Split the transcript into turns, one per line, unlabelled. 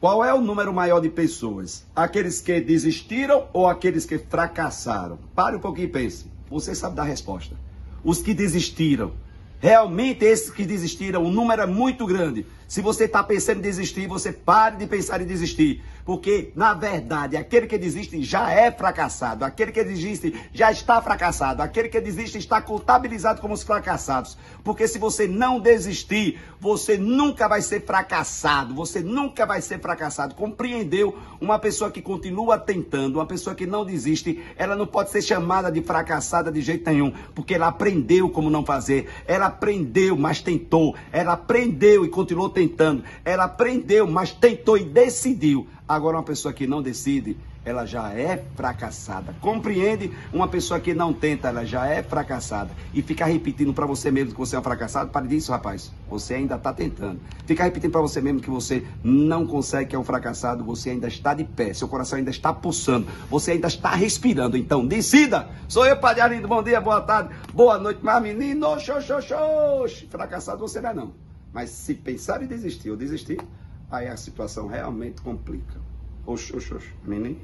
Qual é o número maior de pessoas? Aqueles que desistiram ou aqueles que fracassaram? Pare um pouquinho e pense. Você sabe dar a resposta. Os que desistiram. Realmente, esses que desistiram, o número é muito grande. Se você está pensando em desistir, você pare de pensar em desistir. Porque, na verdade, aquele que desiste já é fracassado. Aquele que desiste já está fracassado. Aquele que desiste está contabilizado como os fracassados. Porque se você não desistir, você nunca vai ser fracassado. Você nunca vai ser fracassado. Compreendeu? Uma pessoa que continua tentando, uma pessoa que não desiste, ela não pode ser chamada de fracassada de jeito nenhum. Porque ela aprendeu como não fazer. Ela aprendeu, mas tentou. Ela aprendeu e continuou tentando. Ela aprendeu, mas tentou e decidiu. Agora, uma pessoa que não decide, ela já é fracassada. Compreende? Uma pessoa que não tenta, ela já é fracassada. E ficar repetindo para você mesmo que você é um fracassado, pare disso, rapaz. Você ainda está tentando. Ficar repetindo para você mesmo que você não consegue, que é um fracassado, você ainda está de pé, seu coração ainda está pulsando, você ainda está respirando. Então, decida. Sou eu, Padre Arlindo. Bom dia, boa tarde, boa noite, mas menino, xoxoxox. Fracassado você não é, não. Mas se pensar em desistir ou desistir, aí a situação realmente complica. Oxo, oxo, oxo, menino.